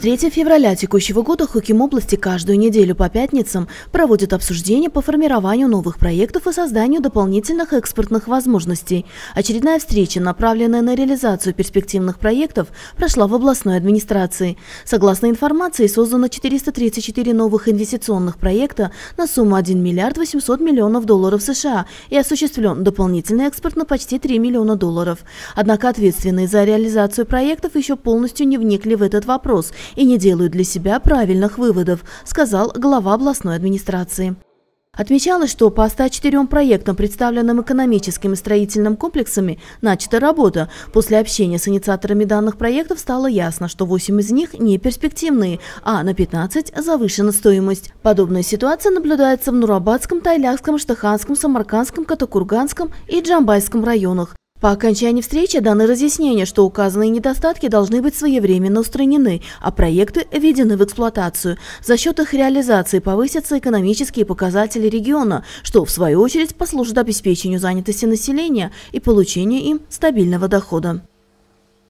3 февраля текущего года Хоким области каждую неделю по пятницам проводит обсуждение по формированию новых проектов и созданию дополнительных экспортных возможностей. Очередная встреча, направленная на реализацию перспективных проектов, прошла в областной администрации. Согласно информации, создано 434 новых инвестиционных проекта на сумму 1 миллиард 800 миллионов долларов США и осуществлен дополнительный экспорт на почти 3 миллиона долларов. Однако ответственные за реализацию проектов еще полностью не вникли в этот вопрос – и не делают для себя правильных выводов, сказал глава областной администрации. Отмечалось, что по 104 проектам, представленным экономическими и строительным комплексами, начата работа. После общения с инициаторами данных проектов стало ясно, что 8 из них не перспективные, а на 15 завышена стоимость. Подобная ситуация наблюдается в Нурабадском, Тайлякском, Штаханском, Самаркандском, Катакурганском и Джамбайском районах. По окончании встречи даны разъяснения, что указанные недостатки должны быть своевременно устранены, а проекты введены в эксплуатацию. За счет их реализации повысятся экономические показатели региона, что в свою очередь послужит обеспечению занятости населения и получению им стабильного дохода.